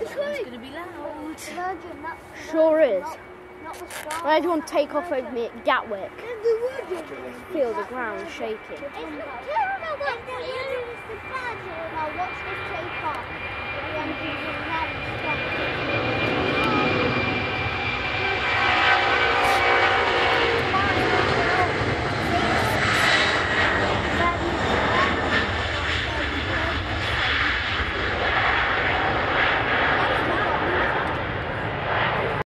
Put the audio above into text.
It's going to be loud. Virgin, that's sure is. not, not the star. Why take off over me at Gatwick? The Feel the ground shaking.